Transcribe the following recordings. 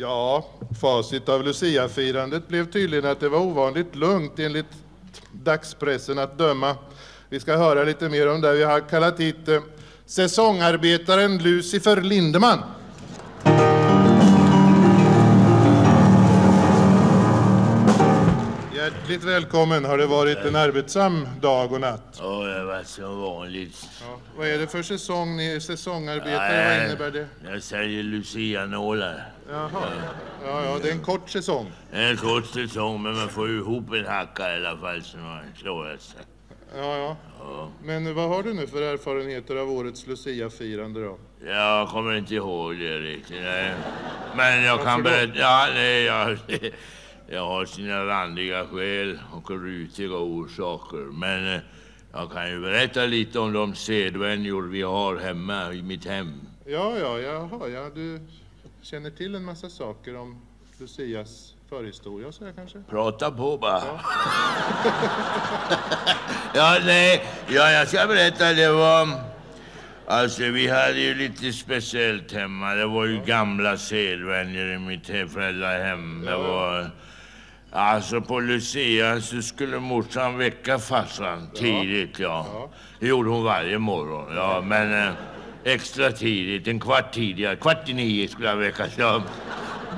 Ja, facit av Lucia-firandet blev tydligen att det var ovanligt lugnt enligt dagspressen att döma. Vi ska höra lite mer om det. Vi har kallat hit eh, säsongarbetaren Lucifer Lindeman. Hjärtligt välkommen. Har det varit en arbetsam dag och natt? Ja, det har varit som vanligt. Ja, vad är det för säsong ni är säsongarbetare? Vad innebär det? Jag säljer lucianålar. Jaha. Ja, ja, det är en kort säsong. Det är en kort säsong, men man får ju ihop en hacka i alla fall så man klarar sig. Ja, ja. Men vad har du nu för erfarenheter av årets Lucia-firande då? Jag kommer inte ihåg det riktigt. Nej. Men jag kan berätta... Ja, nej, jag, jag har sina randiga skäl och rutiga orsaker. Men eh, jag kan ju berätta lite om de sedvänjor vi har hemma i mitt hem. Ja, ja, jaha, ja, du känner till en massa saker om Lucias förhistoria så här kanske? Prata på bara. Ja, nej, ja, jag ska berätta. Det var... Alltså, vi hade ju lite speciellt hemma. Det var ju gamla sedvänjor i mitt he- föräldrahem. Det var... Alltså, på Lucia så skulle morsan väcka farsan tidigt, ja. Det gjorde hon varje morgon, ja. Men eh, extra tidigt, en kvart tidigare. Kvart i nio skulle jag väckas, ja.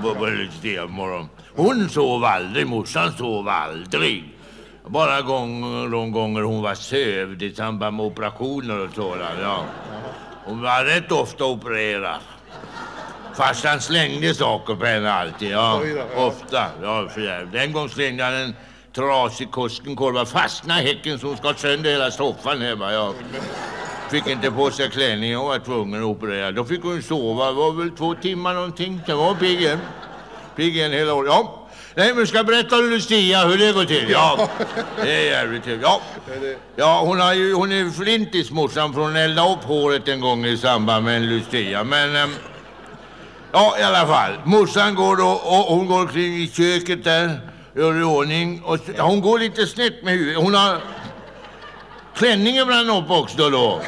På, på Lucia morgon. Hon sov aldrig, morsan sov aldrig. Bara gånger, de gånger hon var sövd i samband med operationer och sådant. Ja. Hon var rätt ofta opererad. Farsan slängde saker på henne alltid. Ja. Ofta. Ja, för. En gång slängde han en trasig Koskenkorva. fastnade i häcken så hon skar sönder hela soffan hemma. Ja. Fick inte på sig klänningen och var tvungen att operera. Då fick hon sova. Det var väl två timmar någonting. Sen var hon pigg igen. Pigg igen hela året. Ja. Nej, men ska jag berätta om Lucia hur det går till? Ja, det är jävligt trevligt. Ja. Ja, hon, har ju, hon är flintis morsan för hon eldade upp håret en gång i samband med en Lucia. Men ehm, ja, i alla fall. Morsan går då och hon går kring i köket där, gör i ordning. Och, ja, hon går lite snett med huvudet. Hon har klänningen brann upp också då.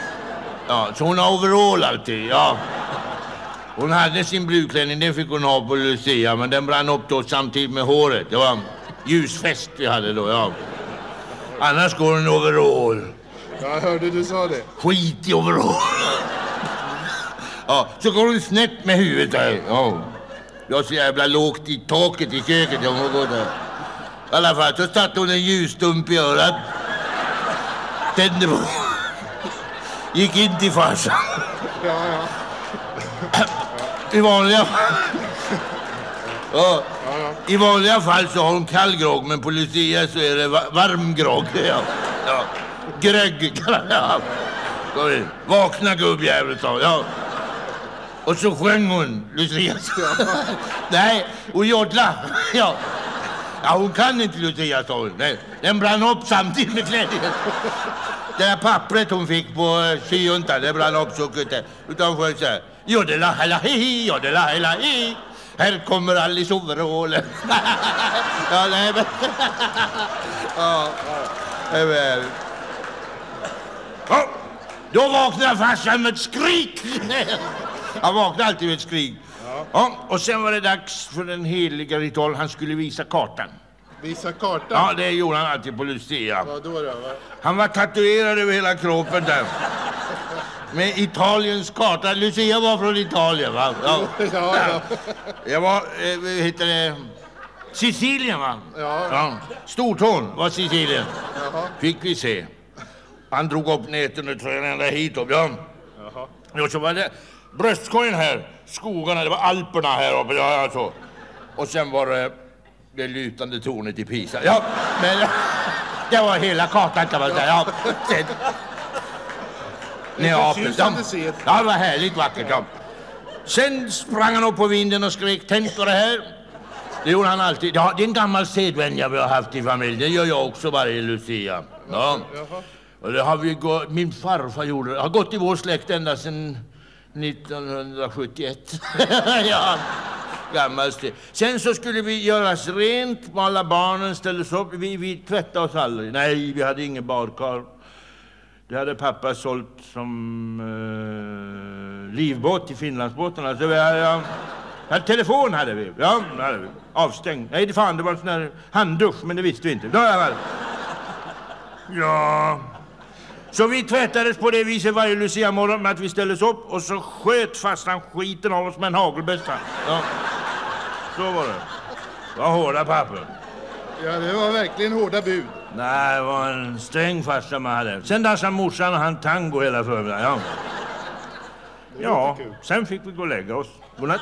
Ja, så hon har overall alltid. Ja. Hon hade sin brudklänning, den fick hon ha på Lucia, men den brann upp då samtidigt med håret. Det var ljusfest vi hade då, ja. Annars går hon overall. Jag hörde du sa det. Skit i overall. Ja, så går hon snett med huvudet där. Ja. Jag har så jävla lågt i taket i köket. Jag gå där. I alla fall, så satte hon en ljusstump i örat. Tände på. Gick in till farsan. Ja, ja. I vanliga ja. ja, ja. I vanliga fall så har hon kall grogg, men på Lucia så är det va- varm grogg. Ja. Ja. Grögg jag in. Vakna gubbjävel, sa hon. Och så sjöng hon Lucia. Nej, och jodla. Ja. ja, hon kan inte Lucia, sa hon. Nej. Den brann upp samtidigt med glädjen. Det där pappret hon fick på eh, syjuntan, det brann upp så kutte. Utan hon sjöng så här. Joddela hela hi, joddela hela hi. Här kommer Alice overallen. ja, nej men... ja, det men... Ja, då vaknade farsan med ett skrik. Han vaknade alltid med ett skrik. Ja, och sen var det dags för den heliga ritualen. Han skulle visa kartan. Visa kartan. Ja, det gjorde han alltid på Lucia. Vad då? då? Va? Han var tatuerad över hela kroppen där. Med Italiens karta. Lucia var från Italien, va? Ja. Ja, ja. Jag var, eh, vad heter det, Sicilien, va? Ja. Stortån var Sicilien. Jaha. Fick vi se. Han drog upp näten och tröjan ända hit upp, ja. Jaha. Och så var det bröstkorgen här, skogarna, det var Alperna här uppe. Ja, ja, så. Och sen var det det lutande tornet i Pisa. Ja, men det var hela kartan kan man säga. Ja. Sen- Neapel. Sed. ja, det var härligt vackert. Ja. Sen sprang han upp på vinden och skrek tänk på det här. Det gjorde han alltid. Ja, det är en gammal sedvänja vi har haft i familjen. Det gör jag också varje Lucia. Ja. Och det har vi gå, min farfar gjorde det. har gått i vår släkt ända sedan 1971. ja, gammal stil. Sen så skulle vi göras rent, alla barnen ställdes upp. Vi, vi tvättade oss aldrig. Nej, vi hade ingen badkar. Det hade pappa sålt som eh, livbåt till Finlandsbåtarna. Så vi, ja, Ja, telefon hade vi. Ja, hade vi. Avstängd. Nej, det fan, det var en sån här handdusch, men det visste vi inte. Ja, ja. Så vi tvättades på det viset varje Lucia-morgon med att vi ställdes upp och så sköt farsan skiten av oss med en hagelbössa. Ja. Så var det. Det var hårda papper. Ja, det var verkligen hårda bud. Nej, det var en sträng farsa man hade. Sen dansade morsan och han tango hela förmiddagen. Ja. Ja, sen fick vi gå och lägga oss. Godnatt.